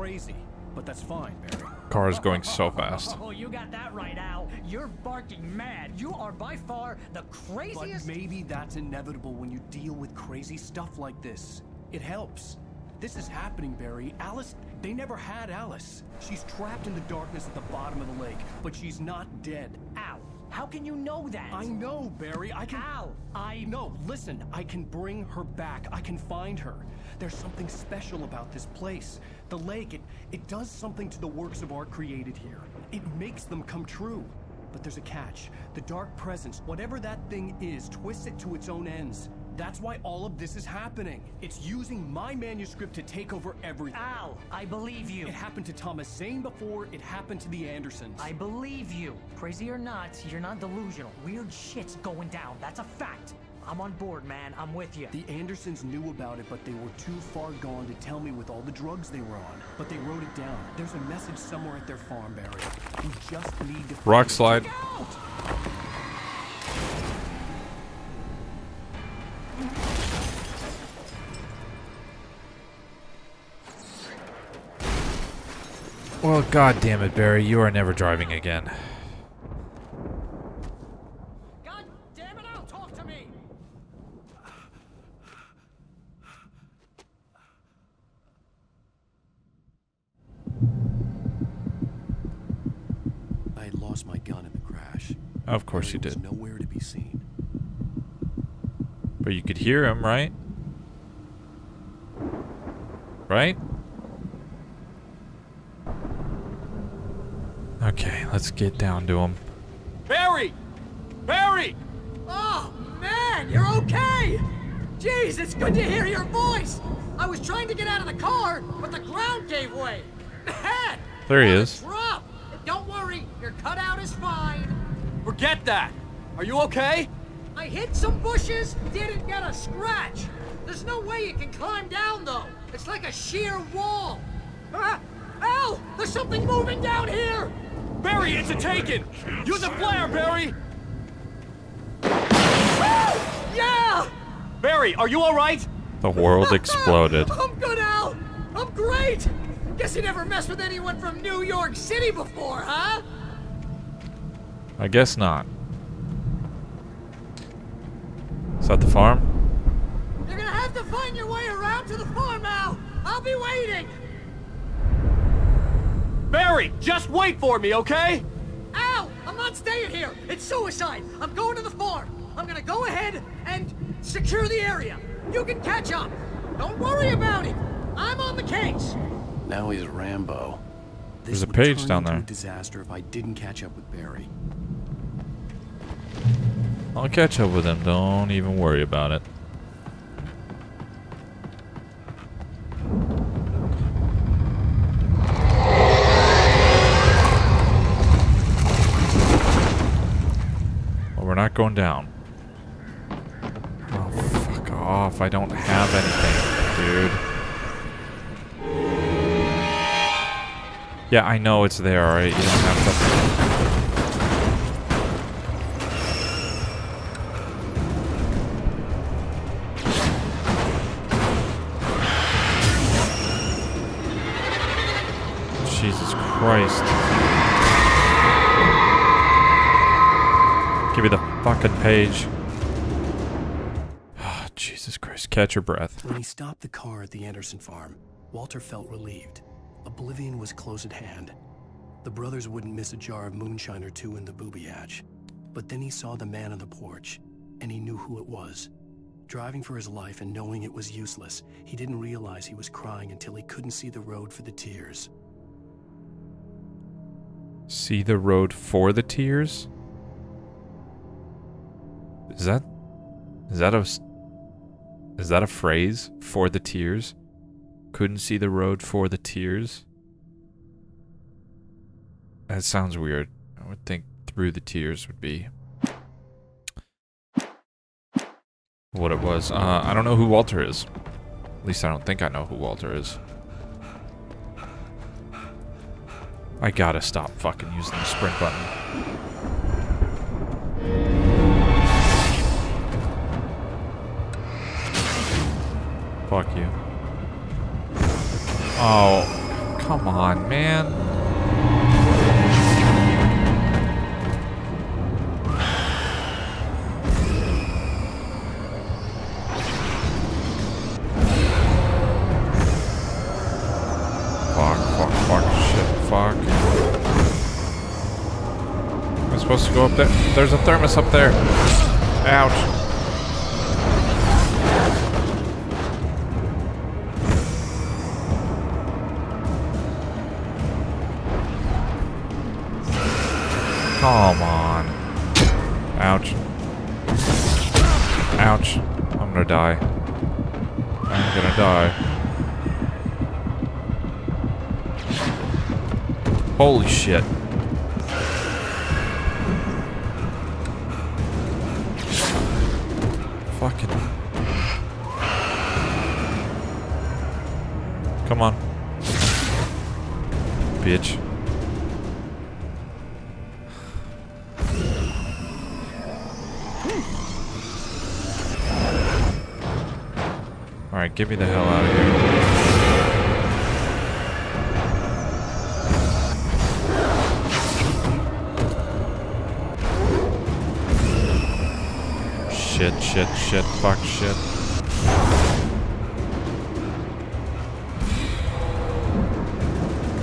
crazy, but that's fine, Barry. Car is going so fast. Oh, you got that right, Al. You're barking mad. You are by far the craziest. But craziest. maybe that's inevitable when you deal with crazy stuff like this. It helps. This is happening, Barry. Alice, they never had Alice. She's trapped in the darkness at the bottom of the lake, but she's not dead. How can you know that? I know, Barry. I can. Al, I. No, listen. I can bring her back. I can find her. There's something special about this place. The lake, it, it does something to the works of art created here. It makes them come true. But there's a catch. The dark presence, whatever that thing is, twists it to its own ends. That's why all of this is happening. It's using my manuscript to take over everything. Al, I believe you. It happened to Thomas Zane before, it happened to the Andersons. I believe you. Crazy or not, you're not delusional. Weird shit's going down. That's a fact. I'm on board, man. I'm with you. The Andersons knew about it, but they were too far gone to tell me with all the drugs they were on. But they wrote it down. There's a message somewhere at their farm, Barry. We just need to Rock find it. slide. Well, god damn it, Barry, you are never driving again. God damn it, Al, talk to me! I had lost my gun in the crash. Of course Barry you was did. nowhere to be seen. But you could hear him, right? Right? Okay, let's get down to him. Barry! Barry! Oh, man, you're okay! Jeez, it's good to hear your voice! I was trying to get out of the car, but the ground gave way. Man! There he is. Drop! Don't worry, your cutout is fine. Forget that! Are you okay? I hit some bushes, didn't get a scratch. There's no way you can climb down, though. It's like a sheer wall. Ah! Al! There's something moving down here! Barry, it's a taken! Use a flare, Barry! Yeah! Barry, are you alright? The world exploded. I'm good, Al! I'm great! Guess you never messed with anyone from New York City before, huh? I guess not. Is that the farm? You're gonna have to find your way around to the farm, Al! I'll be waiting! Barry, just wait for me, okay? Al! I'm not staying here! It's suicide! I'm going to the farm! I'm gonna go ahead and secure the area! You can catch up! Don't worry about it! I'm on the case! Now he's Rambo. This There's a would page turn down into there. A disaster if I didn't catch up with Barry. I'll catch up with him. Don't even worry about it. Well, we're not going down. Oh, fuck off. I don't have anything, dude. Yeah, I know it's there, alright? You don't have to... Christ. Give me the fucking page. Ah, Jesus Christ. Catch your breath. When he stopped the car at the Anderson farm, Walter felt relieved. Oblivion was close at hand. The brothers wouldn't miss a jar of moonshine or two in the booby hatch. But then he saw the man on the porch, and he knew who it was. Driving for his life and knowing it was useless, he didn't realize he was crying until he couldn't see the road for the tears. See the road for the tears? Is that is that a... is that a phrase for the tears? Couldn't see the road for the tears? That sounds weird. I would think through the tears would be what it was. Uh, I don't know who Walter is. At least I don't think I know who Walter is. I gotta stop fucking using the sprint button. Fuck you. Oh, come on, man. Supposed to go up there? There's a thermos up there. Ouch. Come on. Ouch. Ouch. I'm gonna die. I'm gonna die. Holy shit. Fucking. Come on. Bitch. Alright, get me the hell out of here. Shit, shit, fuck, shit.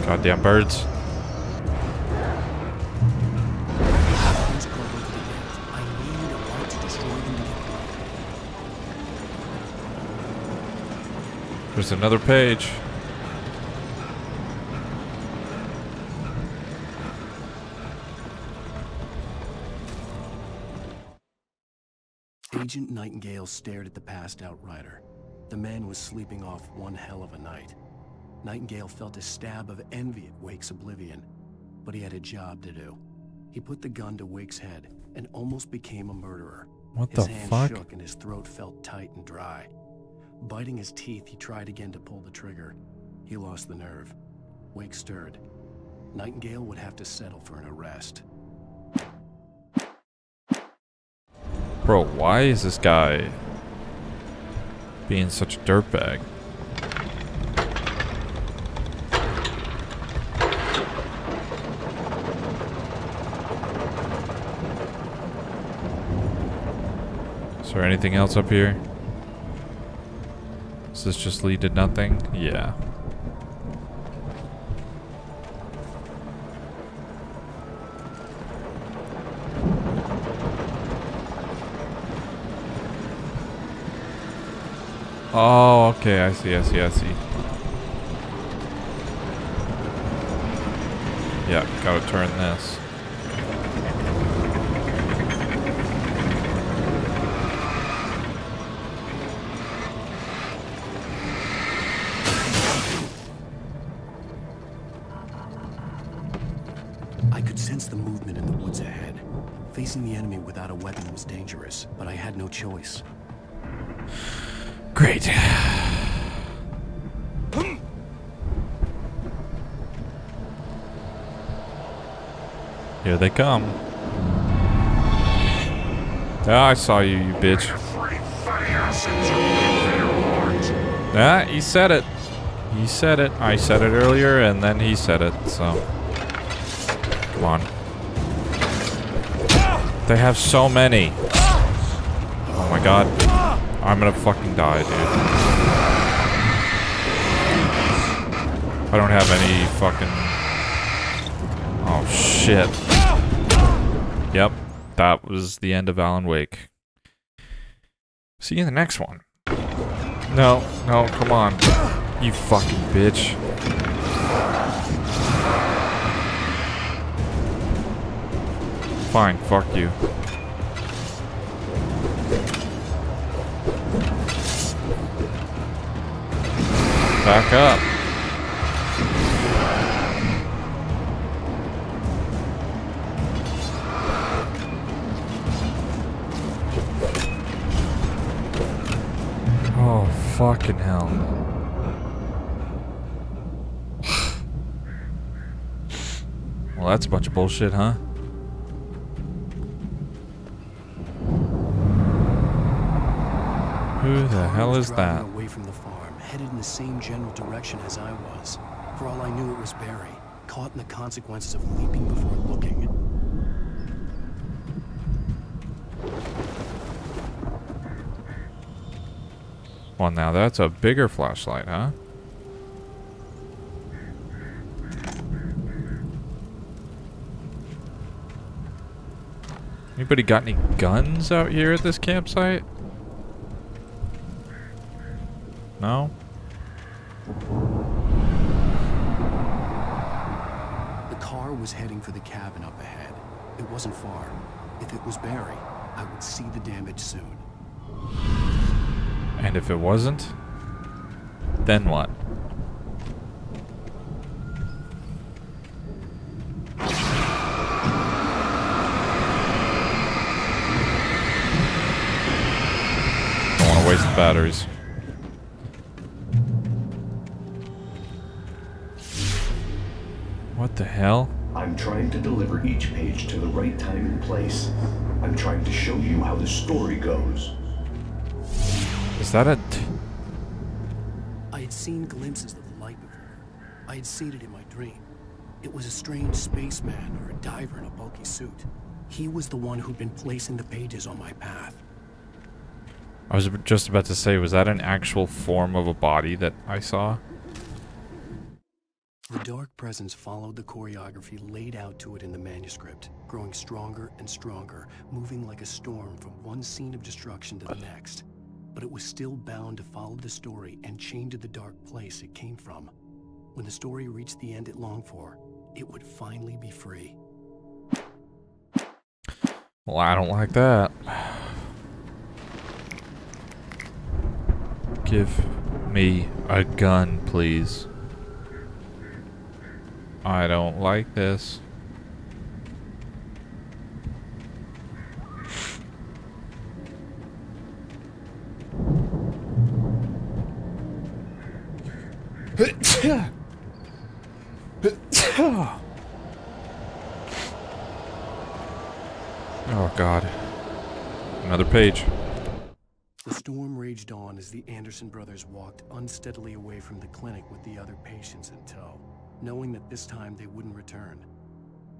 Goddamn birds. There's another over Nightingale stared at the passed out writer. The man was sleeping off one hell of a night. Nightingale felt a stab of envy at Wake's oblivion, but he had a job to do. He put the gun to Wake's head and almost became a murderer. What his the hand fuck? shook and his throat felt tight and dry. Biting his teeth, he tried again to pull the trigger. He lost the nerve. Wake stirred. Nightingale would have to settle for an arrest. Bro, why is this guy being such a dirtbag? Is there anything else up here? Does this just lead to nothing? Yeah. Oh, okay. I see. I see. I see. Yeah, gotta turn this. Here they come. Ah, I saw you, you bitch. Ah, he said it. He said it. I said it earlier, and then he said it, so. Come on. They have so many. Oh my god. I'm gonna fucking die, dude. I don't have any fucking... Oh, shit. That was the end of Alan Wake. See you in the next one. No, no, come on. You fucking bitch. Fine, fuck you. Back up. Fucking hell. well, that's a bunch of bullshit, huh? Who the hell is that? Away from the farm, headed in the same general direction as I was. For all I knew, it was Barry, caught in the consequences of leaping before looking. Well, now that's a bigger flashlight, huh? Anybody got any guns out here at this campsite? No? The car was heading for the cabin up ahead. It wasn't far. If it was Barry, I would see the damage soon. And if it wasn't, then what? Don't want to waste the batteries. What the hell? I'm trying to deliver each page to the right time and place. I'm trying to show you how the story goes. Is that a... T I had seen glimpses of the light before. I had seen it in my dream. It was a strange spaceman or a diver in a bulky suit. He was the one who'd been placing the pages on my path. I was just about to say, was that an actual form of a body that I saw? The dark presence followed the choreography laid out to it in the manuscript, growing stronger and stronger, moving like a storm from one scene of destruction to the next. But it was still bound to follow the story and chained to the dark place it came from. When the story reached the end it longed for, it would finally be free. Well, I don't like that. Give me a gun, please. I don't like this. Oh god. Another page. The storm raged on as the Anderson brothers walked unsteadily away from the clinic with the other patients in tow, knowing that this time they wouldn't return.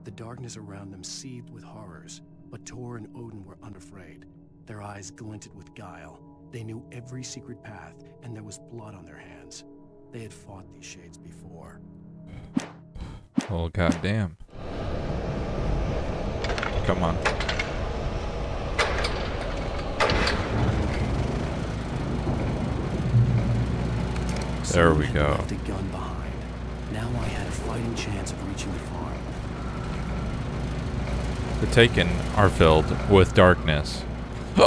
The darkness around them seethed with horrors, but Tor and Odin were unafraid. Their eyes glinted with guile. They knew every secret path, and there was blood on their hands. They had fought these shades before. Oh goddamn. Come on. There we go. Left a gun behind. Now I had a fighting chance of reaching the farm. The Taken are filled with darkness.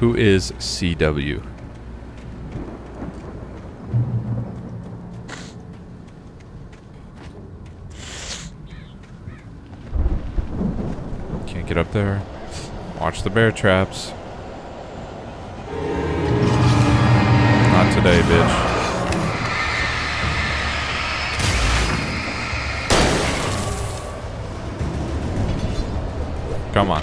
Who is CW? Can't get up there. Watch the bear traps. Not today, bitch. Come on.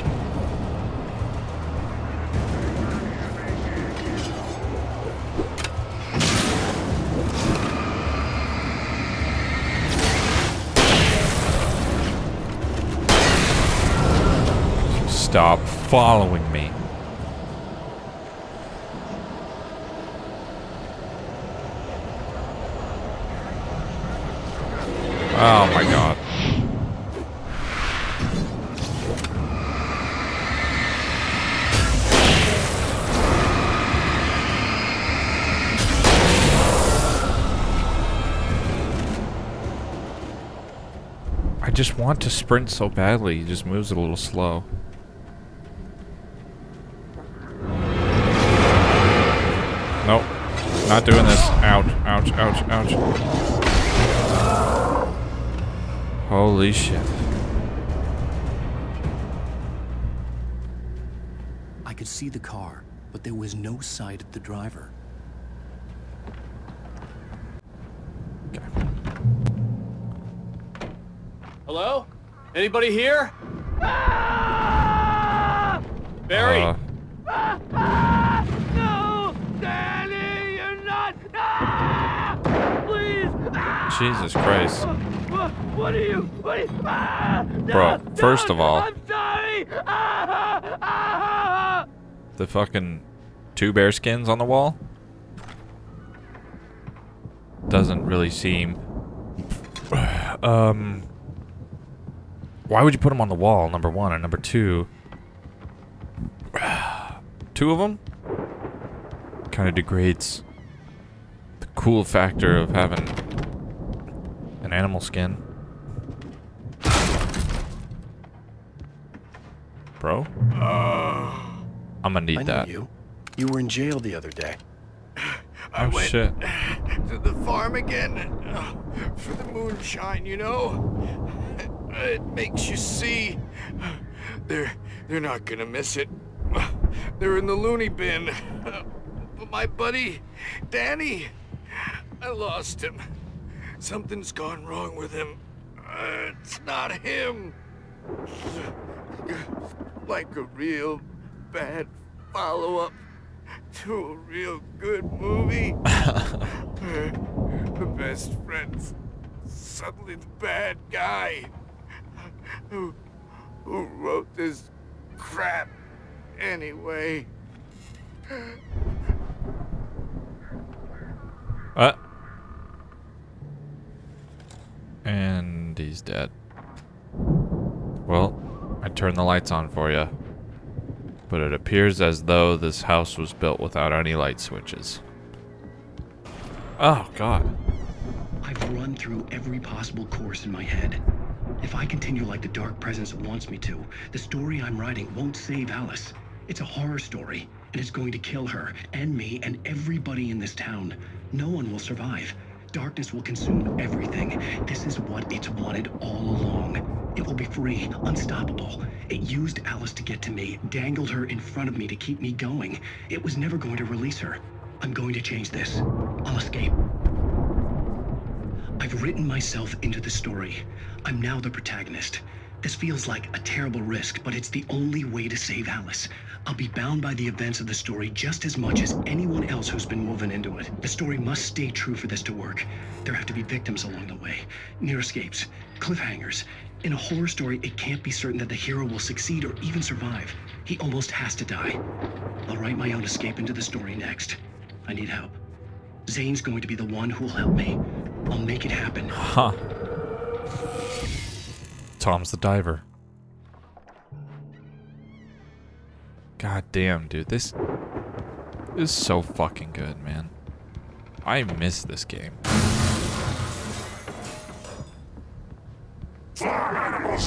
Stop following me. Oh my god. I just want to sprint so badly. He just moves it a little slow. Nope. Not doing this. Ouch, ouch, ouch, ouch. Holy shit. I could see the car, but there was no sight of the driver. Okay. Hello? Anybody here? Ah! Barry! Uh. No! Danny, you're not! Ah! Please! Ah! Jesus Christ. What, are you? What are you? Ah, Bro, no, first don't, of all- I'm sorry. Ah, ah. The fucking two bear skins on the wall? Doesn't really seem. Um. Why would you put them on the wall, number one? And number two. Two of them? Kind of degrades the cool factor of having an animal skin. Bro? I'm gonna need I know that. you. You were in jail the other day. Oh shit. to the farm again uh, for the moonshine, you know. It makes you see. They're they're not gonna miss it. They're in the loony bin. But my buddy, Danny, I lost him. Something's gone wrong with him. Uh, It's not him. Like a real bad follow-up to a real good movie. the best friend's suddenly the bad guy who who wrote this crap anyway. Uh. And he's dead. Well, I turned the lights on for you. But it appears as though this house was built without any light switches. Oh, God. I've run through every possible course in my head. If I continue like the Dark Presence wants me to, the story I'm writing won't save Alice. It's a horror story, and it's going to kill her, and me, and everybody in this town. No one will survive. Darkness will consume everything. This is what it's wanted all along. It will be free, unstoppable. It used Alice to get to me, dangled her in front of me to keep me going. It was never going to release her. I'm going to change this. I'll escape. I've written myself into the story. I'm now the protagonist. This feels like a terrible risk, but it's the only way to save Alice. I'll be bound by the events of the story just as much as anyone else who's been woven into it. The story must stay true for this to work. There have to be victims along the way, near escapes, cliffhangers. In a horror story, it can't be certain that the hero will succeed or even survive. He almost has to die. I'll write my own escape into the story next. I need help. Zane's going to be the one who'll help me. I'll make it happen. Huh. Tom's the diver. God damn, dude. This is so fucking good, man. I miss this game.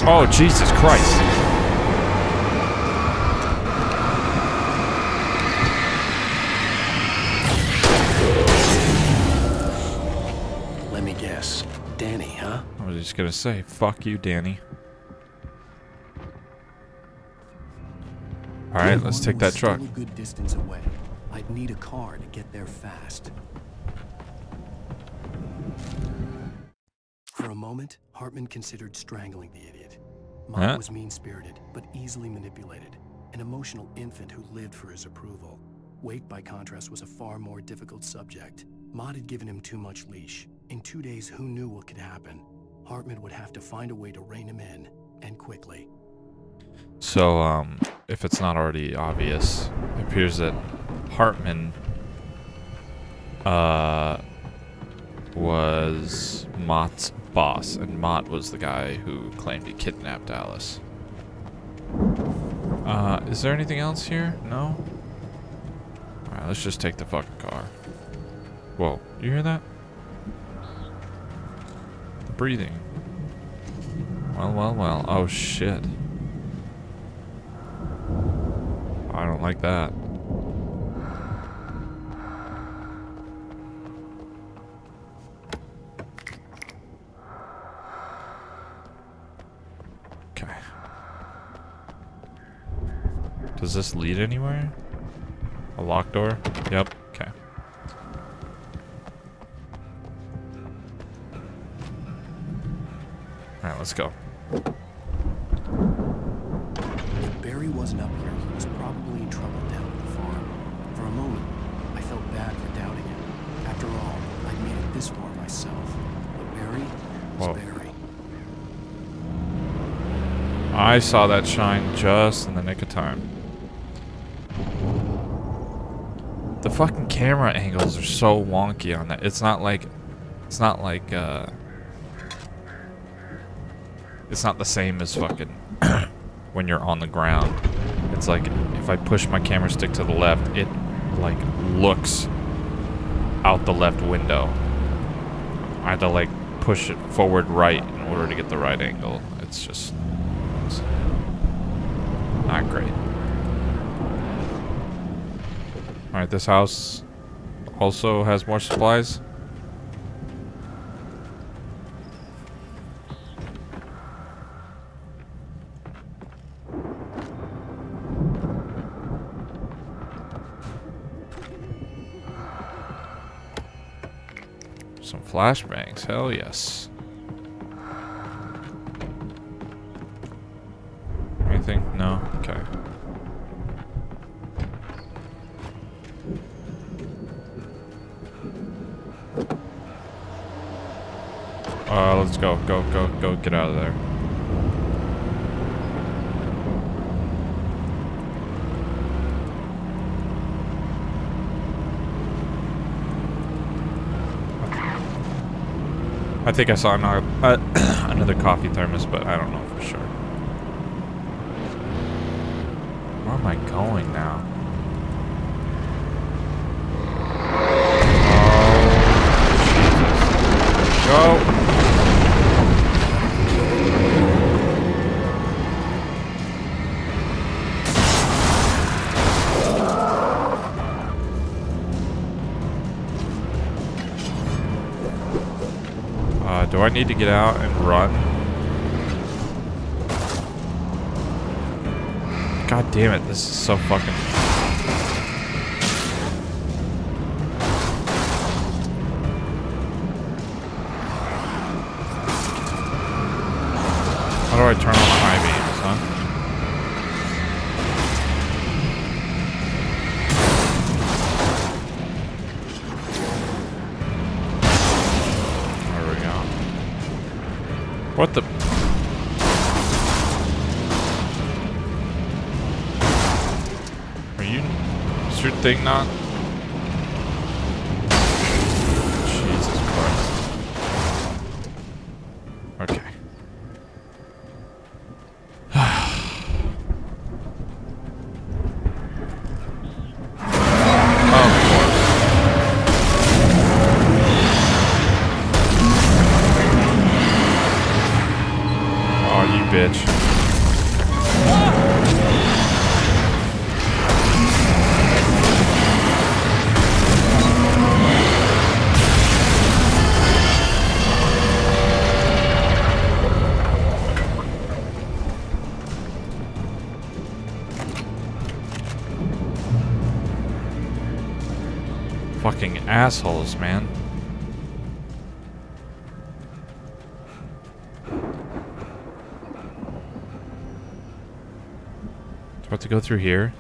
Oh, Jesus Christ. Just gonna say, fuck you, Danny. Alright, let's take that truck. A good distance away. I'd need a car to get there fast. For a moment, Hartman considered strangling the idiot. Mott Huh? was mean-spirited, but easily manipulated. An emotional infant who lived for his approval. Wake, by contrast, was a far more difficult subject. Mott had given him too much leash. In two days, who knew what could happen? Hartman would have to find a way to rein him in, and quickly. So, um, if it's not already obvious, it appears that Hartman, uh, was Mott's boss, and Mott was the guy who claimed he kidnapped Alice. Uh, is there anything else here? No? Alright, let's just take the fucking car. Whoa, you hear that? Breathing. Well, well, well. Oh, shit. I don't like that. Okay. Does this lead anywhere? A locked door? Yep. Alright, let's go. If Barry wasn't up here, he was probably in trouble down at the farm. For a moment, I felt bad for doubting him. After all, I'd made it this far myself. But Barry, was Whoa. Barry. I saw that shine just in the nick of time. The fucking camera angles are so wonky on that. It's not like it's not like uh it's not the same as fucking when you're on the ground. It's like if I push my camera stick to the left, it like looks out the left window. I had to like push it forward right in order to get the right angle. It's just it's not great. Alright, this house also has more supplies. Flashbangs, hell yes. Anything? No? Okay. Uh, let's go, go, go, go, get out of there. I think I saw another, uh, another coffee thermos, but I don't know for sure. Where am I going now? Need to get out and run? God damn it, this is so fucking... Is your assholes, man. Do I have to go through here?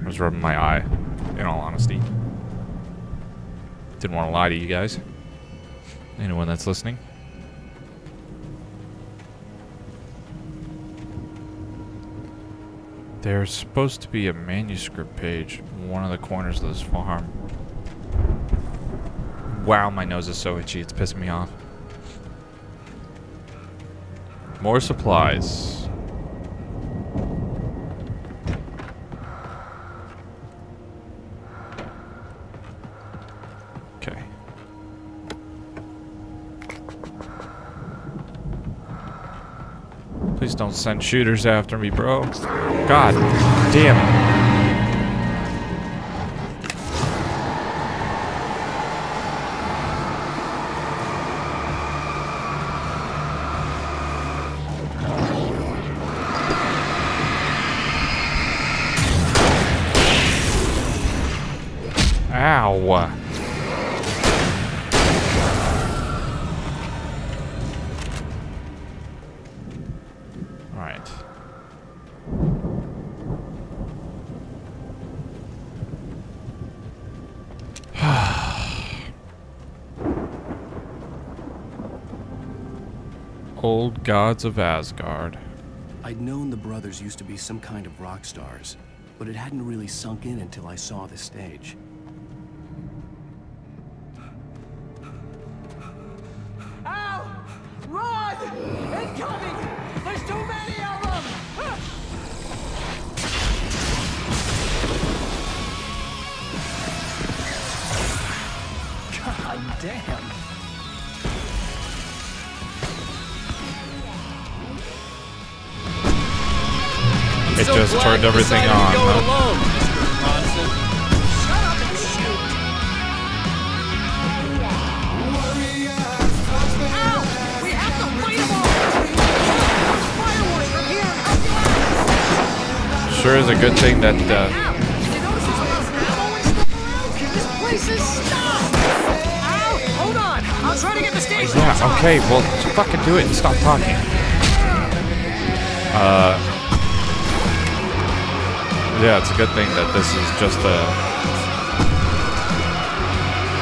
I was rubbing my eye, in all honesty. Didn't want to lie to you guys. Anyone that's listening. There's supposed to be a manuscript page in one of the corners of this farm. Wow, my nose is so itchy, it's pissing me off. More supplies. Don't send shooters after me, bro. God damn it. Gods of Asgard. I'd known the brothers used to be some kind of rock stars, but it hadn't really sunk in until I saw the stage. Hold on! I'll try to get the station lights Yeah, okay, well, fucking do it and stop talking. Uh, yeah, it's a good thing that this is just a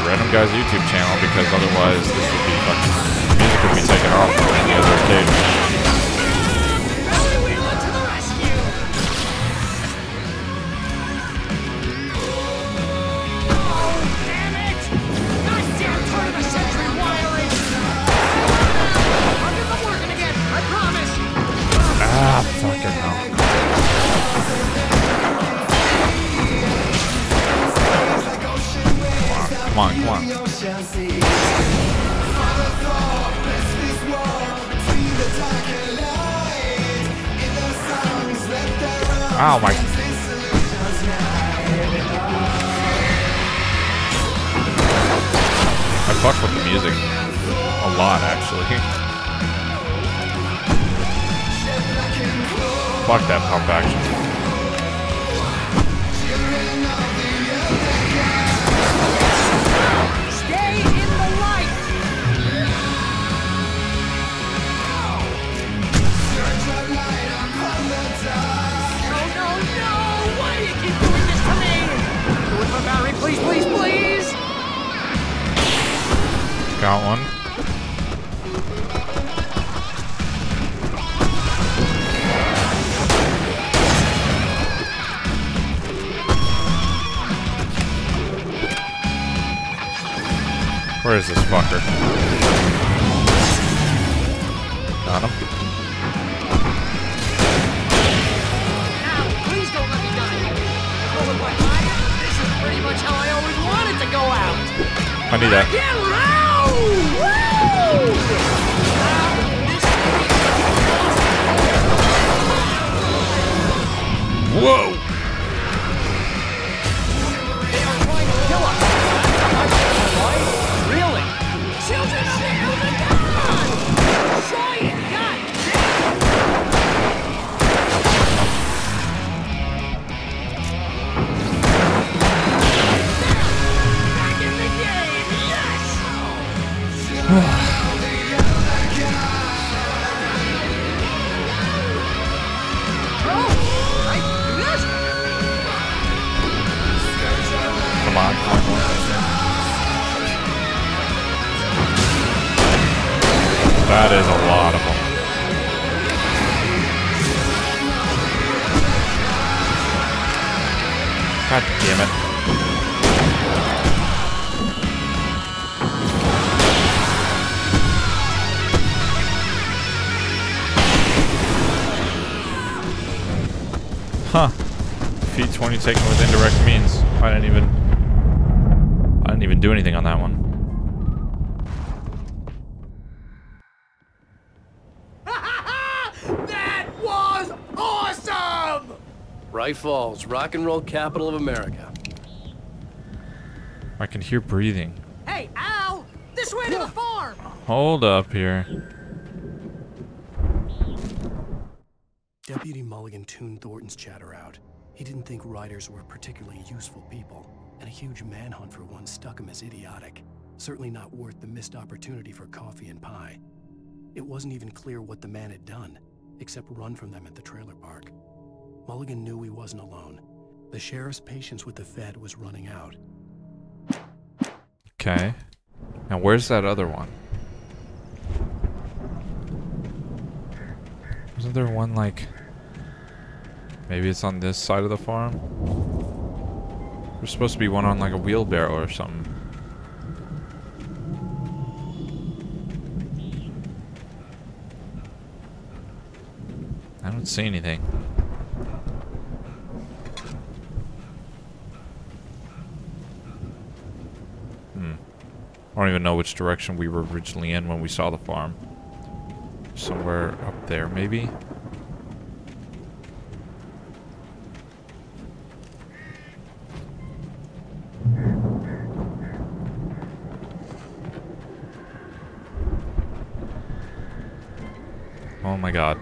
random guy's YouTube channel because otherwise this would be fucking music would be taken off any other stage. Ow, my. I fuck with the music a lot, actually. Fuck that pump action. Got one. Where is this fucker? Got him. Now, please don't let me die here. Going by fire? This is pretty much how I always wanted to go out. I need that. Whoa! Taken with indirect means. I didn't even... I didn't even do anything on that one. that was awesome! Bright Falls, rock and roll capital of America. I can hear breathing. Hey, Al! This way to the farm! Hold up here. Deputy Mulligan tuned Thornton's chatter out. He didn't think writers were particularly useful people, and a huge manhunt for one stuck him as idiotic. Certainly not worth the missed opportunity for coffee and pie. It wasn't even clear what the man had done, except run from them at the trailer park. Mulligan knew he wasn't alone. The sheriff's patience with the Fed was running out. Okay. Now where's that other one? Isn't there one like... Maybe it's on this side of the farm? There's supposed to be one on like a wheelbarrow or something. I don't see anything. Hmm. I don't even know which direction we were originally in when we saw the farm. Somewhere up there, maybe? Oh my god.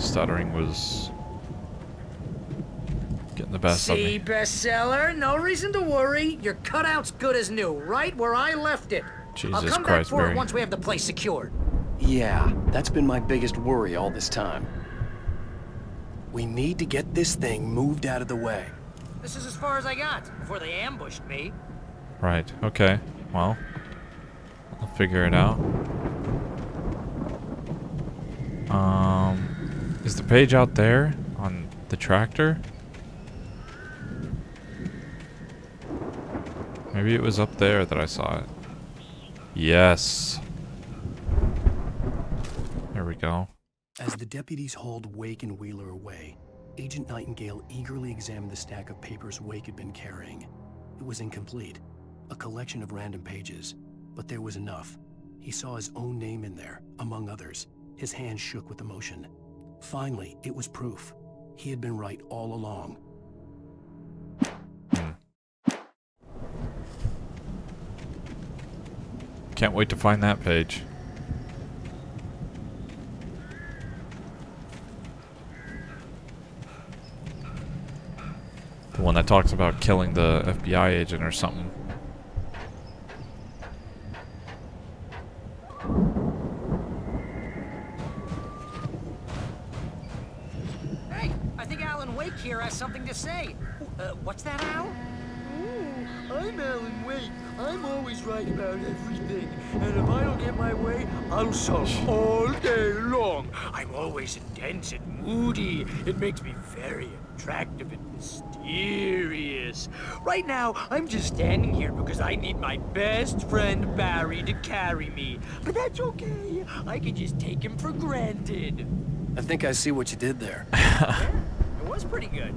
Stuttering was getting the best of See, me. bestseller? No reason to worry. Your cutout's good as new, right where I left it. Jesus I'll come Christ, back for Barry. it once we have the place secured. Yeah, that's been my biggest worry all this time. We need to get this thing moved out of the way. This is as far as I got before they ambushed me. Right, okay. Well, I'll figure it out. Um, is the page out there on the tractor? Maybe it was up there that I saw it. Yes. There we go. As the deputies hauled Wake and Wheeler away, Agent Nightingale eagerly examined the stack of papers Wake had been carrying. It was incomplete, a collection of random pages, but there was enough. He saw his own name in there, among others. His hands shook with emotion. Finally, it was proof. He had been right all along. Can't wait to find that page. The one that talks about killing the FBI agent or something. Hey, I think Alan Wake here has something to say. Uh, what's that, Al? I'm Alan Wake. I'm always right about everything. And if I don't get my way, I'll sulk all day long. I'm always intense and moody. It makes me very attractive and mysterious. Right now, I'm just standing here because I need my best friend Barry to carry me. But that's okay. I can just take him for granted. I think I see what you did there. yeah, It was pretty good.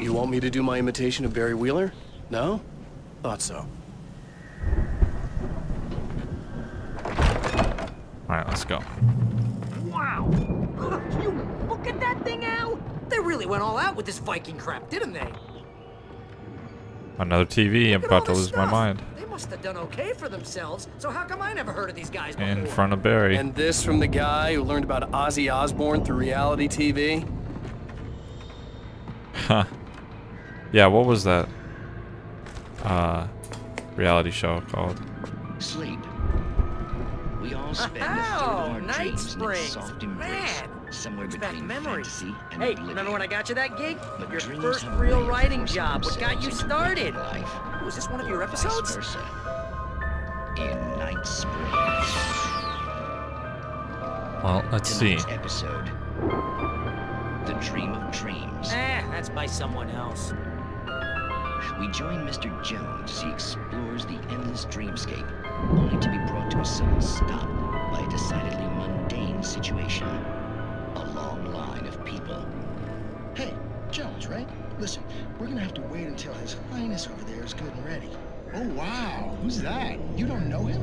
You want me to do my imitation of Barry Wheeler? No? Thought so. Alright, let's go. Wow! you look at that thing, Al! They really went all out with this Viking crap, didn't they? Another TV. I'm Look at all about to this lose my mind. They must have done okay for themselves, so how come I never heard of these guys before? In front of Barry. And this from the guy who learned about Ozzy Osbourne through reality TV? Huh. Yeah, what was that? Uh, reality show called? Sleep. We all spend a third of Oh, our Night dreams in its Springs. soft embrace, Man, somewhere brings back between memories. fantasy and Hey, oblivion. remember when I got you that gig? But Your first real writing job. What got you started? waking life, Was this one of your or vice episodes? versa. In Night Springs. Well, let's see. Episode. The Dream of Dreams. Eh, that's by someone else. We join Mr. Jones as he explores the endless dreamscape, only to be brought to a sudden stop by a decidedly mundane situation. A long line of people. Hey, Jones, right? Listen, we're gonna have to wait until His Highness over there is good and ready. Oh, wow. Who's that? You don't know him?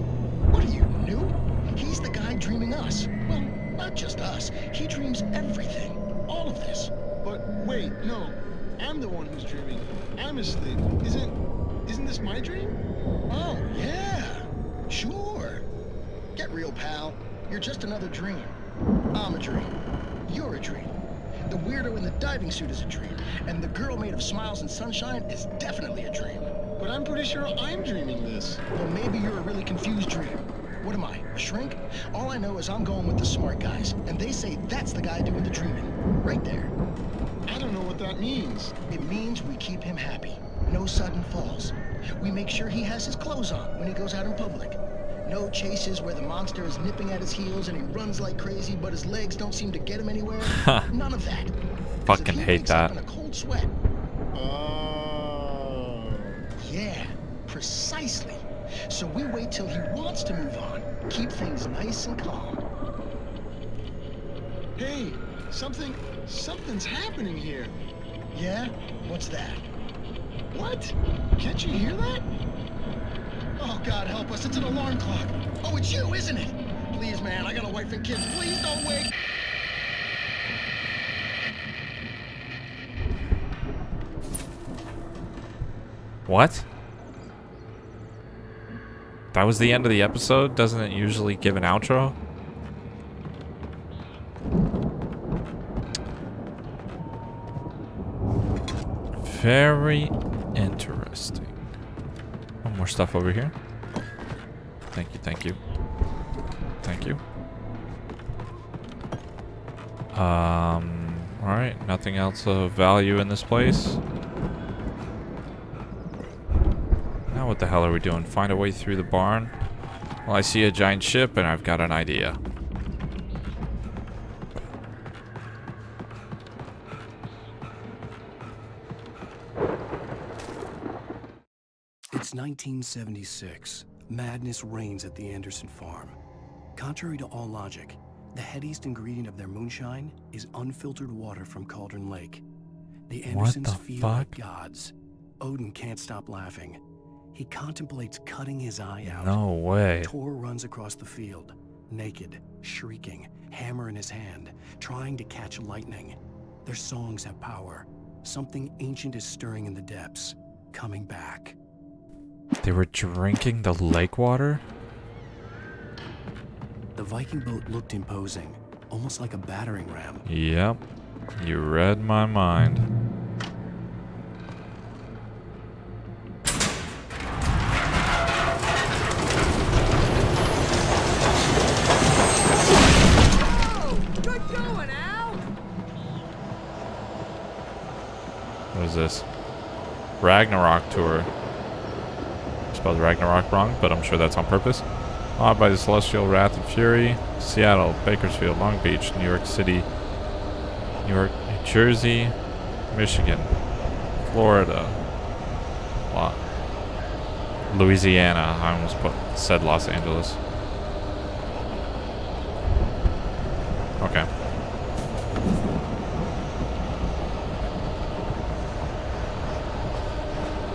What are you, new? He's the guy dreaming us. Well, not just us. He dreams everything. All of this. But wait, no. I'm the one who's dreaming. I'm asleep. Isn't isn't this my dream? Oh, yeah. Sure. Get real, pal. You're just another dream. I'm a dream. You're a dream. The weirdo in the diving suit is a dream. And the girl made of smiles and sunshine is definitely a dream. But I'm pretty sure I'm dreaming this. Well, maybe you're a really confused dream. What am I, a shrink? All I know is I'm going with the smart guys, and they say that's the guy doing the dreaming. Right there. I don't know what that means. It means we keep him happy. No sudden falls. We make sure he has his clothes on when he goes out in public. No chases where the monster is nipping at his heels and he runs like crazy, but his legs don't seem to get him anywhere. None of that. 'Cause if Fucking he hate that. In a cold sweat. Oh. Yeah, precisely. So we wait till he wants to move on. Keep things nice and calm. Hey, something, something's happening here. Yeah? What's that? What? Can't you hear that? God help us. It's an alarm clock. Oh, it's you, isn't it? Please, man, I got a wife and kids. Please don't wake. What? That was the end of the episode? Doesn't it usually give an outro? Very interesting. One more stuff over here. Thank you, thank you. Thank you. Um, alright, nothing else of value in this place. Now what the hell are we doing? Find a way through the barn? Well, I see a giant ship and I've got an idea. It's 1976. Madness reigns at the Anderson farm. Contrary to all logic, the headiest ingredient of their moonshine is unfiltered water from Cauldron Lake. The Andersons the feel fuck? like gods. Odin can't stop laughing. He contemplates cutting his eye out. No way. Tor runs across the field, naked, shrieking, hammer in his hand, trying to catch lightning. Their songs have power. Something ancient is stirring in the depths, coming back. They were drinking the lake water? The Viking boat looked imposing, almost like a battering ram. Yep. You read my mind. Good going, Al! What is this? Ragnarok Tour. Spelled Ragnarok wrong, but I'm sure that's on purpose. Awed by the celestial wrath and fury, Seattle, Bakersfield, Long Beach, New York City, New York, New Jersey, Michigan, Florida, Lo- Louisiana. I almost put said Los Angeles. Okay.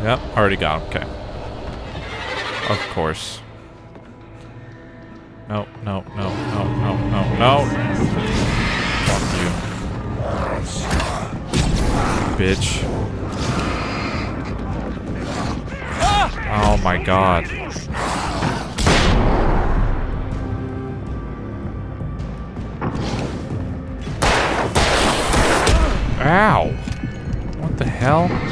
Yep, already got him. Okay. Of course. No, no, no, no, no, no, no. Fuck you. Bitch. Oh my god. Ow. What the hell?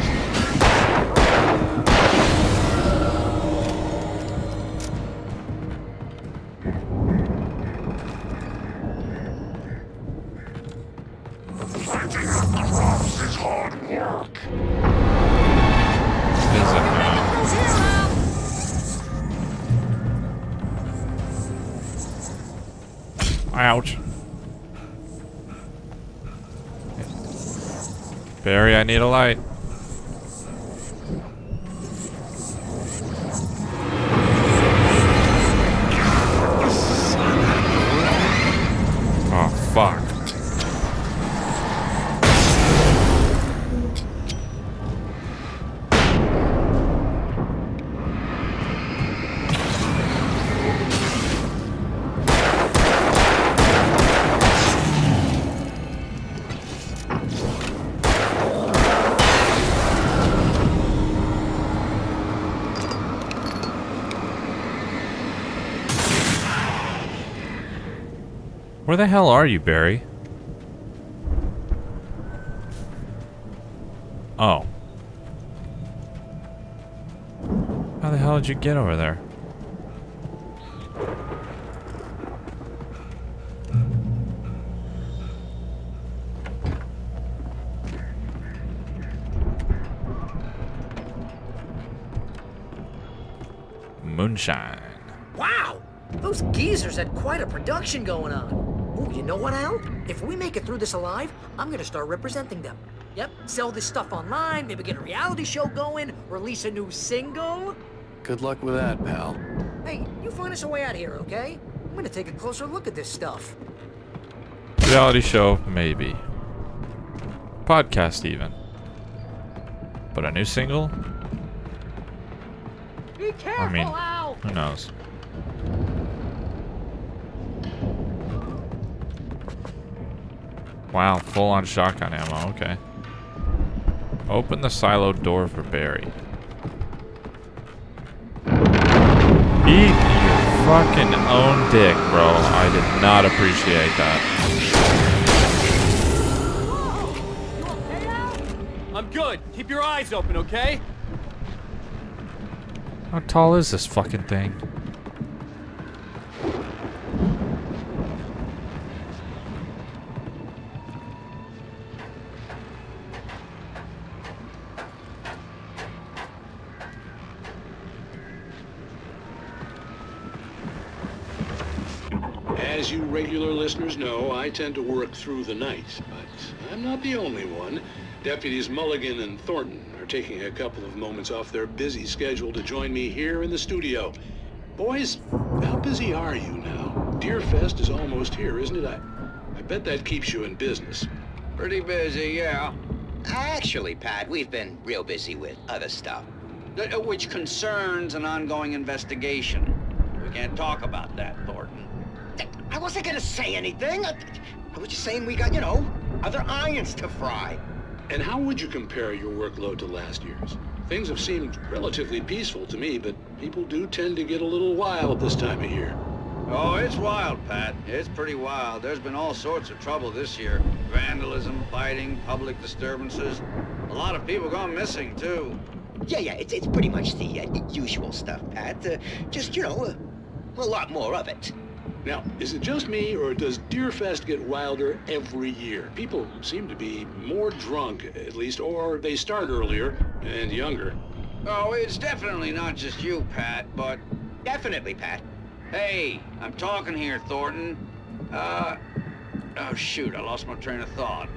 Need a light. Where the hell are you, Barry? Oh. How the hell did you get over there? Moonshine. Wow! Those geezers had quite a production going on. Ooh, you know what, Al? If we make it through this alive, I'm gonna start representing them. Yep, sell this stuff online, maybe get a reality show going, release a new single. Good luck with that, pal. Hey, you find us a way out of here, okay? I'm gonna take a closer look at this stuff. Reality show, maybe. Podcast, even. But a new single? Be careful, I mean, Al! who knows? Wow, full on shotgun ammo, okay. Open the silo door for Barry. Eat your fucking own dick, bro. I did not appreciate that. I'm good. Keep your eyes open, okay? How tall is this fucking thing? As you regular listeners know, I tend to work through the night, but I'm not the only one. Deputies Mulligan and Thornton are taking a couple of moments off their busy schedule to join me here in the studio. Boys, how busy are you now? Deerfest is almost here, isn't it? I, I bet that keeps you in business. Pretty busy, yeah. Actually, Pat, we've been real busy with other stuff, uh, which concerns an ongoing investigation. We can't talk about that, Thornton. I wasn't gonna say anything. I, I was just saying we got, you know, other irons to fry. And how would you compare your workload to last year's? Things have seemed relatively peaceful to me, but people do tend to get a little wild this time of year. Oh, it's wild, Pat. It's pretty wild. There's been all sorts of trouble this year. Vandalism, fighting, public disturbances. A lot of people gone missing, too. Yeah, yeah, it's, it's pretty much the uh, usual stuff, Pat. Uh, just, you know, uh, a lot more of it. Now, is it just me, or does Deerfest get wilder every year? People seem to be more drunk, at least, or they start earlier and younger. Oh, it's definitely not just you, Pat, but... Definitely, Pat. Hey, I'm talking here, Thornton. Uh... Oh, shoot, I lost my train of thought.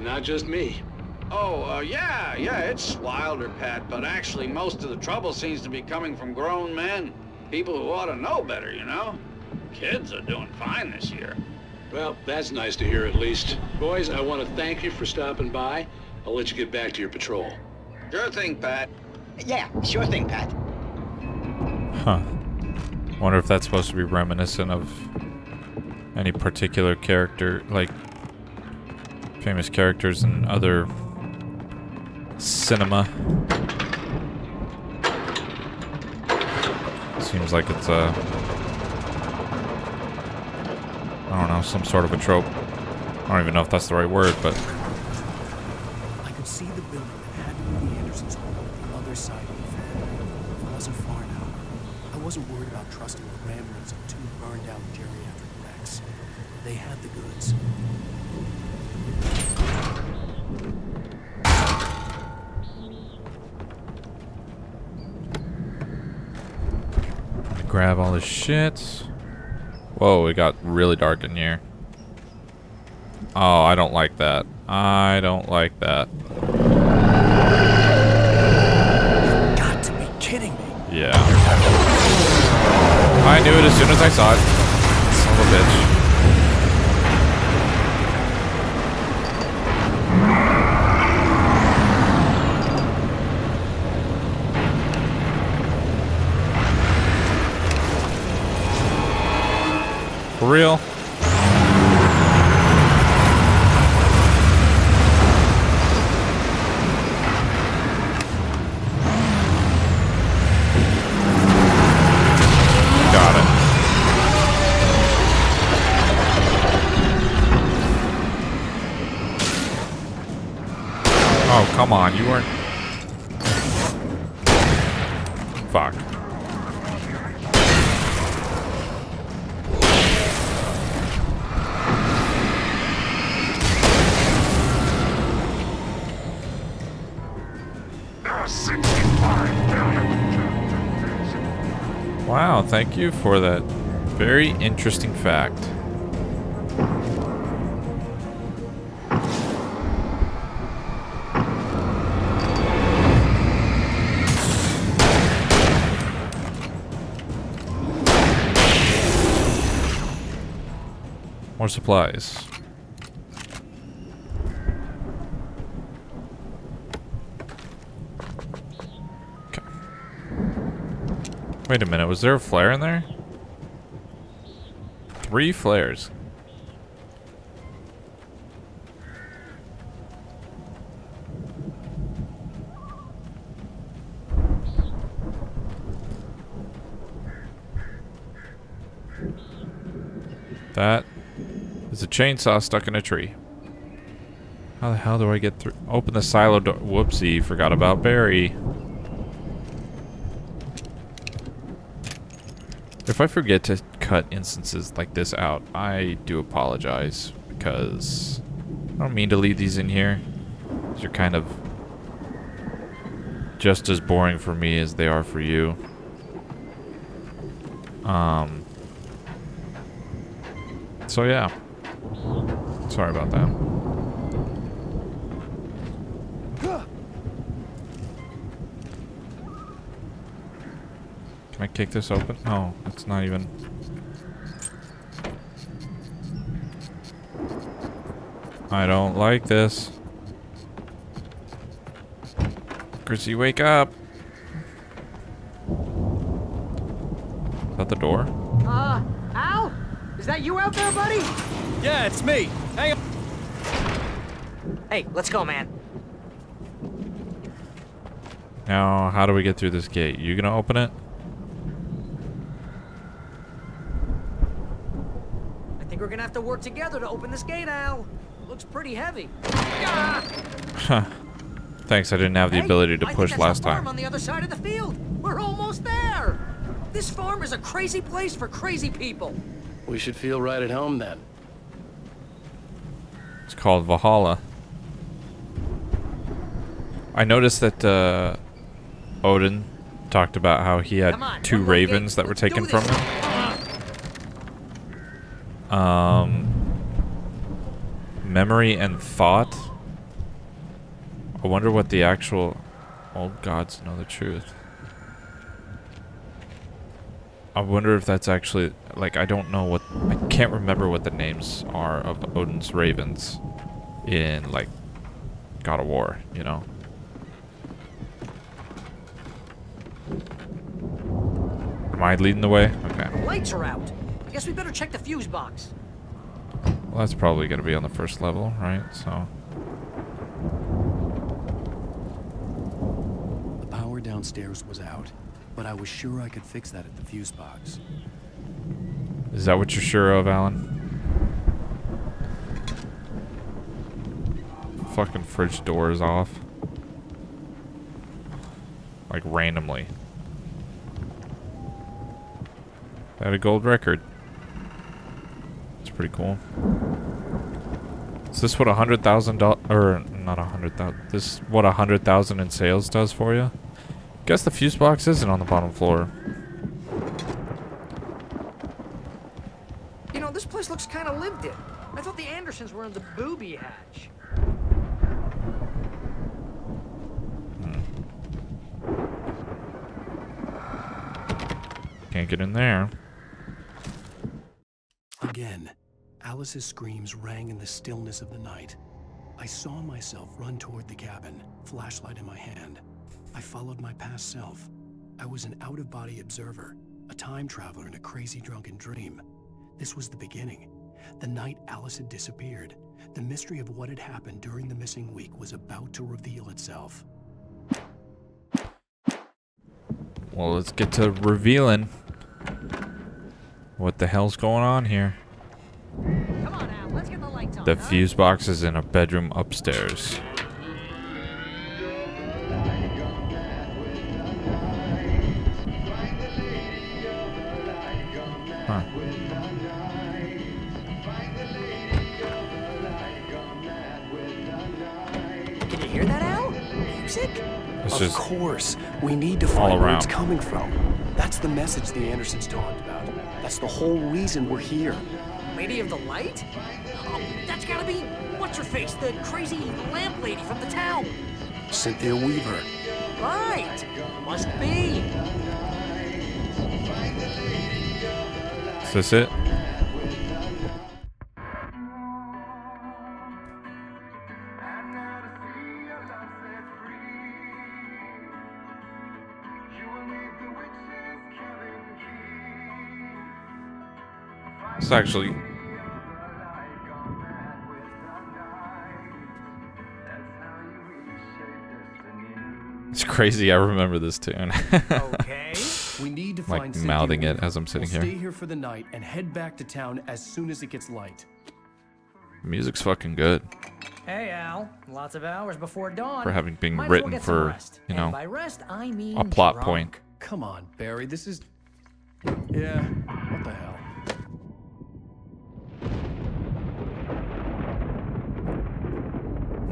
Not just me. Oh, uh, yeah, yeah, it's wilder, Pat, but actually most of the trouble seems to be coming from grown men. People who ought to know better, you know? Kids are doing fine this year. Well, that's nice to hear at least. Boys, I want to thank you for stopping by. I'll let you get back to your patrol. Sure thing, Pat. Yeah, sure thing, Pat. Huh. Wonder if that's supposed to be reminiscent of any particular character, like famous characters in other cinema. Seems like it's a, I don't know, some sort of a trope. I don't even know if that's the right word, but I could see the building that had to be Anderson's home on the other side of the van. It wasn't far now. I wasn't worried about trusting the ramblings of two burned out geriatric wrecks. They had the goods. grab all this shit. Whoa, it got really dark in here. Oh, I don't like that. I don't like that. Got to be kidding me. Yeah. I knew it as soon as I saw it. Son of a bitch. For real? You for that Very interesting fact. More supplies. Wait a minute, was there a flare in there? Three flares. That is a chainsaw stuck in a tree. How the hell do I get through? Open the silo door. Whoopsie, forgot about Barry. If I forget to cut instances like this out, I do apologize because I don't mean to leave these in here. These are kind of just as boring for me as they are for you. Um. So yeah. Sorry about that. Kick this open? No, it's not even... I don't like this. Chrissy, wake up! Is that the door? Uh, Al? Is that you out there, buddy? Yeah, it's me. Hang on. Hey, let's go, man. Now, how do we get through this gate? You gonna open it? I think we're gonna have to work together to open this gate, Al. Looks pretty heavy. Huh. Thanks, I didn't have the Hey, ability to I think push last the farm time. on the other side of the field. We're almost there. This farm is a crazy place for crazy people. We should feel right at home then. It's called Valhalla. I noticed that uh, Odin talked about how he had on, two ravens that were taken from him. Um, memory and thought. I wonder what the actual old gods know the truth. I wonder if that's actually like I don't know what I can't remember what the names are of Odin's ravens in like God of War, you know. Am I leading the way? Okay. Lights are out. I guess we better check the fuse box. Well, that's probably going to be on the first level, right? So, The power downstairs was out, but I was sure I could fix that at the fuse box. is that what you're sure of, Alan? Fucking fridge door is off. Like randomly. I had a gold record. Pretty cool. Is this what a hundred thousand dollars, or not a hundred thousand? This what a hundred thousand in sales does for you? Guess the fuse box isn't on the bottom floor. You know, this place looks kind of lived in. I thought the Andersons were in the booby hatch. Hmm. Can't get in there. Again, Alice's screams rang in the stillness of the night. I saw myself run toward the cabin, flashlight in my hand. I followed my past self. I was an out of body observer, a time traveler in a crazy drunken dream. This was the beginning. The night Alice had disappeared. The mystery of what had happened during the missing week was about to reveal itself. Well, let's get to revealing what the hell's going on here. Come on, Al. Let's get the lights on. The huh? fuse box is in a bedroom upstairs. Huh. Can you hear that, Al? Music? It's of course, we need to all find where it's coming from. That's the message the Andersons talked about. That's the whole reason we're here. Lady of the Light? What's her face, the crazy lamp lady from the town. Cynthia Weaver. Right. Must be. Is this it? It's actually crazy. I remember this tune. okay. We need to like find Cynthia mouthing it as I'm sitting we'll here. Stay here for the night and head back to town as soon as it gets light. Music's fucking good. Hey, Al. Lots of hours before dawn. For having been Might as well written for, rest. you know, by rest, I mean a plot drunk. point. Come on, Barry. This is. Yeah. What the hell?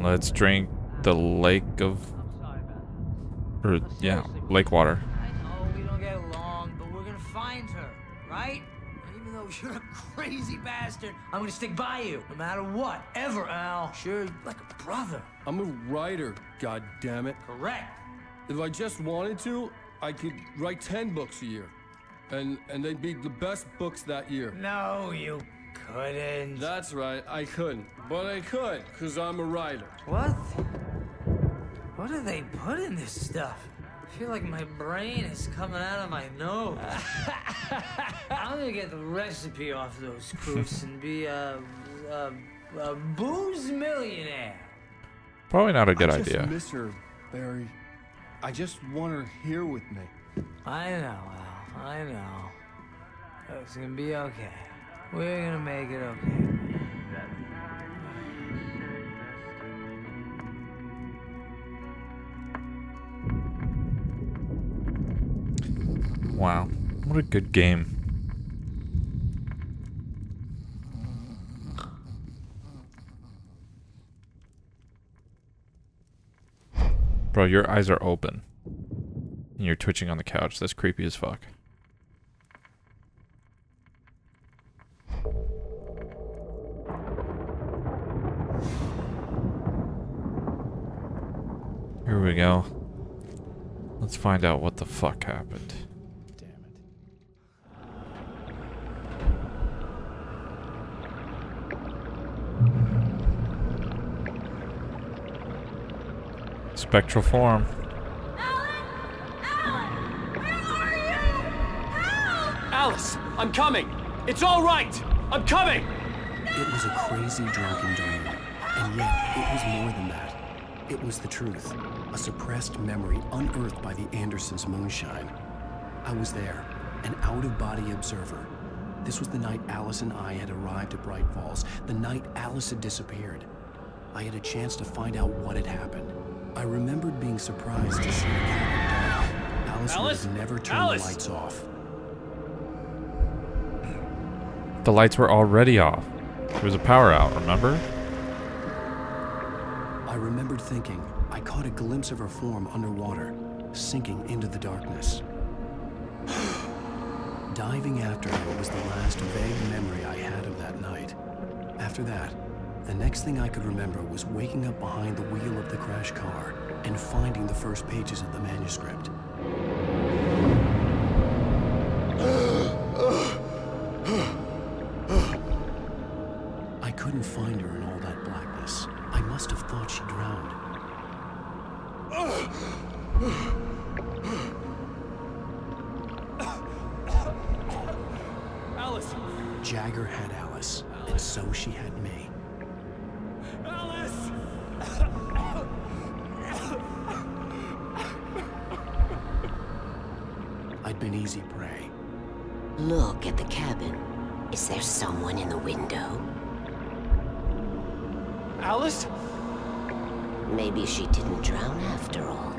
Let's drink the lake of. Or, yeah, lake water. Oh, we don't get along, but we're gonna find her, right? And even though you're a crazy bastard, I'm gonna stick by you, no matter what, ever, Al. Sure, like a brother. I'm a writer, god damn it. Correct. If I just wanted to, I could write 10 books a year. And and they'd be the best books that year. No, you couldn't. That's right, I couldn't. But I could, because I'm a writer. What? What do they put in this stuff? I feel like my brain is coming out of my nose. I'm gonna get the recipe off those coots and be a, a, a booze millionaire. Probably not a good I just idea. miss her, Barry. I just want her here with me. I know, Al. I know. It's gonna be okay. We're gonna make it okay. Wow. What a good game. Bro, your eyes are open. And you're twitching on the couch. That's creepy as fuck. Here we go. Let's find out what the fuck happened. Spectral form. Alice, I'm coming. It's all right. I'm coming. It was a crazy drunken dream, and yet it was more than that. It was the truth, a suppressed memory unearthed by the Andersons' moonshine. I was there, an out-of-body observer. This was the night Alice and I had arrived at Bright Falls, the night Alice had disappeared. I had a chance to find out what had happened. I remembered being surprised to see the cabin dark. Alice, Alice? would have never turned Alice? the lights off. The lights were already off. There was a power out, remember? I remembered thinking I caught a glimpse of her form underwater, sinking into the darkness. Diving after her was the last vague memory I had of that night. After that, the next thing I could remember was waking up behind the wheel of the crash car and finding the first pages of the manuscript. I couldn't find her in all that blackness. I must have thought she drowned. Alice. Jagger had Alice, and so she had me. Look at the cabin. Is there someone in the window? Alice? Maybe she didn't drown after all.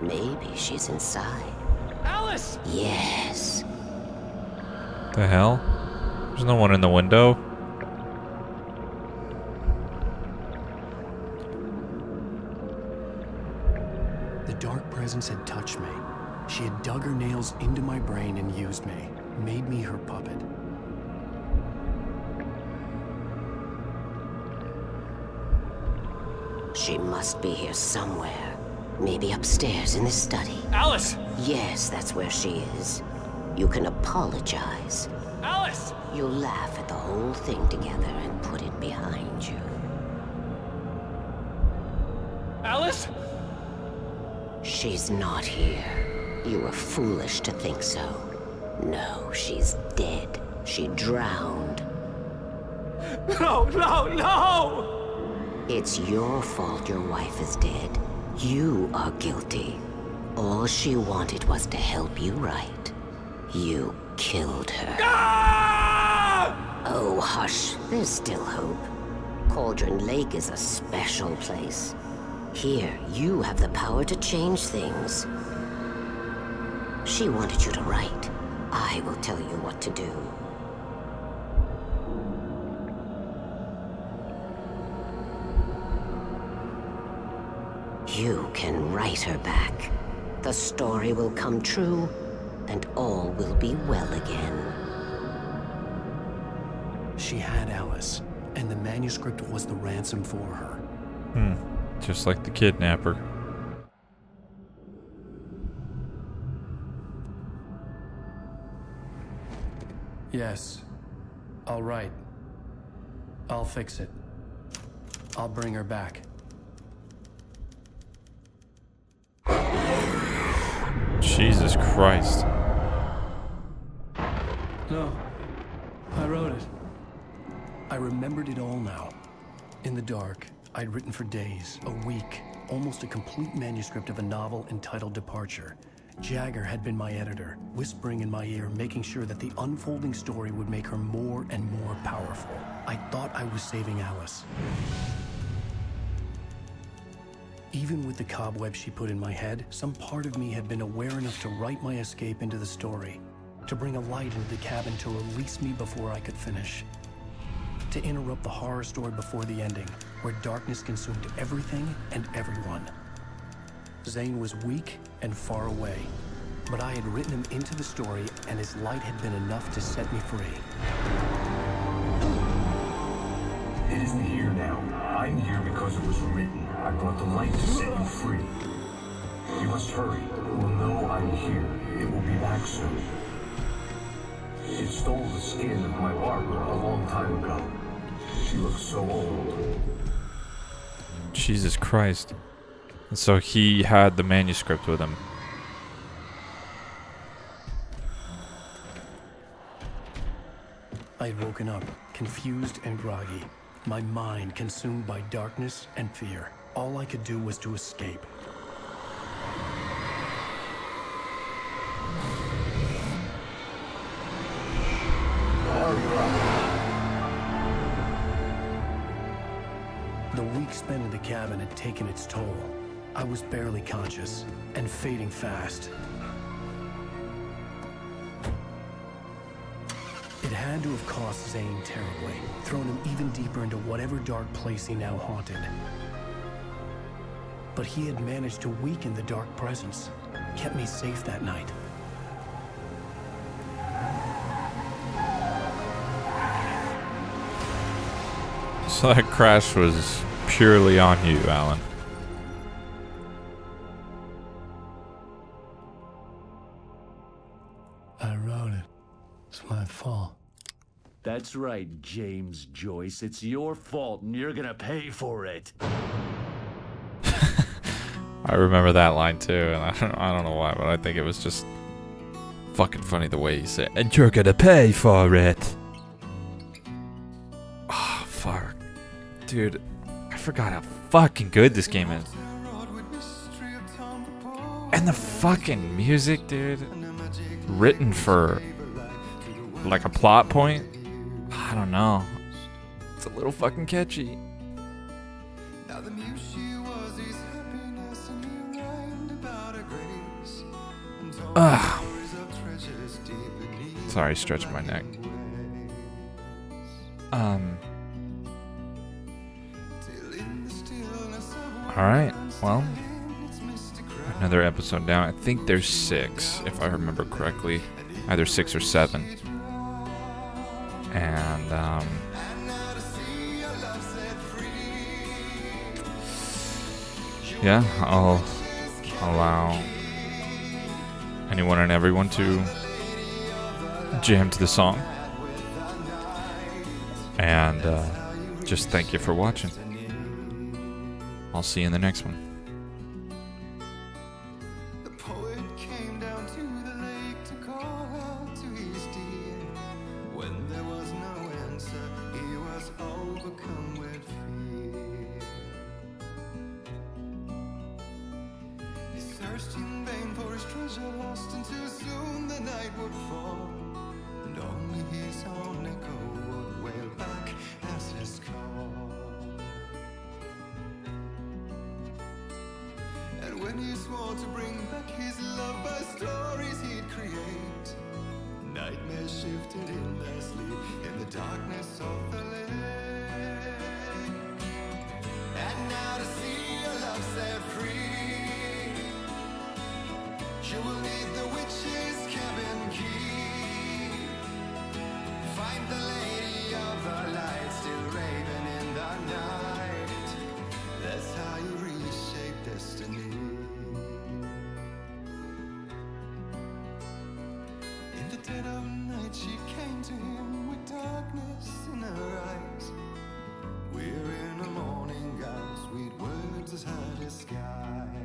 Maybe she's inside. Alice! Yes. The hell? There's no one in the window. She had dug her nails into my brain and used me. made me her puppet. She must be here somewhere. Maybe upstairs in the study. Alice! Yes, that's where she is. You can apologize. Alice! You'll laugh at the whole thing together and put it behind you. Alice? She's not here. You were foolish to think so. No, she's dead. She drowned. No, no, no! It's your fault your wife is dead. You are guilty. All she wanted was to help you right. You killed her. Ah! Oh, hush. There's still hope. Cauldron Lake is a special place. Here, you have the power to change things. She wanted you to write. I will tell you what to do. You can write her back. The story will come true, and all will be well again. She had Alice, and the manuscript was the ransom for her. Hmm. Just like the kidnapper. Yes. All right. I'll fix it. I'll bring her back. Jesus Christ. No. I wrote it. I remembered it all now. In the dark, I'd written for days, a week, almost a complete manuscript of a novel entitled Departure. Jagger had been my editor, whispering in my ear, making sure that the unfolding story would make her more and more powerful. I thought I was saving Alice. Even with the cobweb she put in my head, some part of me had been aware enough to write my escape into the story, to bring a light into the cabin to release me before I could finish, to interrupt the horror story before the ending, where darkness consumed everything and everyone. Zane was weak and far away, but I had written him into the story, and his light had been enough to set me free. It isn't here now. I'm here because it was written. I brought the light to set you free. You must hurry. It will know I'm here. It will be back soon. It stole the skin of my Barbara a long time ago. She looks so old. Jesus Christ. And so he had the manuscript with him. I had woken up, confused and groggy, my mind consumed by darkness and fear. All I could do was to escape. The week spent in the cabin had taken its toll. I was barely conscious and fading fast. It had to have cost Zane terribly, thrown him even deeper into whatever dark place he now haunted. But he had managed to weaken the dark presence, kept me safe that night. So that crash was purely on you, Alan. That's right, James Joyce. It's your fault, and you're gonna pay for it. I remember that line too, and I don't, I don't know why, but I think it was just fucking funny the way he said, "And you're gonna pay for it." Oh fuck, dude, I forgot how fucking good this game is. And the fucking music, dude, written for like a plot point. I don't know. It's a little fucking catchy. Ugh. Sorry, stretch my neck. Um. Alright, well. Another episode down. I think there's six, if I remember correctly. Either six or seven and um, yeah, I'll allow anyone and everyone to jam to the song. And uh, just thank you for watching. I'll see you in the next one. dead of night she came to him with darkness in her eyes. We're in the morning, guys, sweet words as hard as skies.